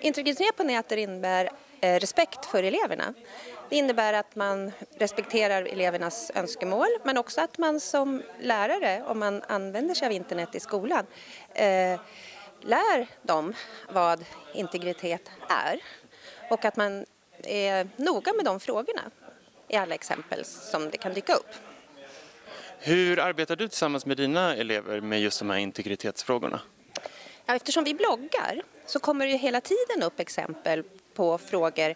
Integritet på nätet innebär eh, respekt för eleverna. Det innebär att man respekterar elevernas önskemål men också att man som lärare, om man använder sig av internet i skolan, eh, lär dem vad integritet är och att man är noga med de frågorna i alla exempel som det kan dyka upp. Hur arbetar du tillsammans med dina elever med just de här integritetsfrågorna? Ja, eftersom vi bloggar så kommer det hela tiden upp exempel på frågor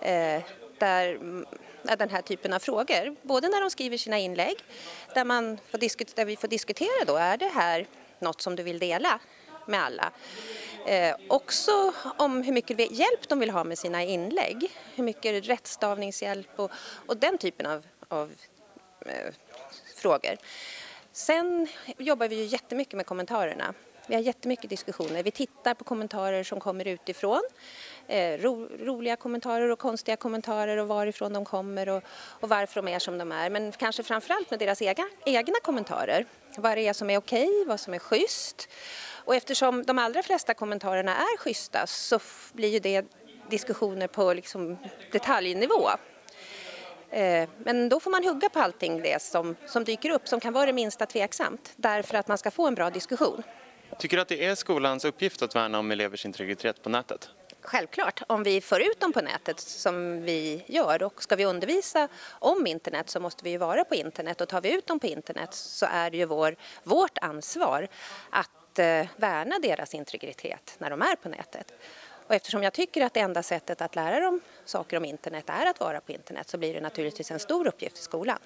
eh, där mm, den här typen av frågor. Både när de skriver sina inlägg, där, man får där vi får diskutera då, är det här något som du vill dela med alla? Eh, också om hur mycket hjälp de vill ha med sina inlägg, hur mycket rättstavningshjälp och, och den typen av, av eh, frågor. Sen jobbar vi ju jättemycket med kommentarerna. Vi har jättemycket diskussioner. Vi tittar på kommentarer som kommer utifrån. Eh, ro, roliga kommentarer och konstiga kommentarer och varifrån de kommer och, och, varför de är som de är. Men kanske framförallt med deras egna, egna kommentarer. Vad det är som är okej, vad som är schysst. Och eftersom de allra flesta kommentarerna är schyssta så blir ju det diskussioner på liksom detaljnivå. Eh, men då får man hugga på allting det som, som dyker upp som kan vara det minsta tveksamt därför att man ska få en bra diskussion. Tycker du att det är skolans uppgift att värna om elevers integritet på nätet? Självklart, om vi för ut dem på nätet som vi gör och ska vi undervisa om internet så måste vi ju vara på internet och tar vi ut dem på internet så är det ju vår, vårt ansvar att eh, värna deras integritet när de är på nätet. Och eftersom jag tycker att det enda sättet att lära dem saker om internet är att vara på internet så blir det naturligtvis en stor uppgift i skolan.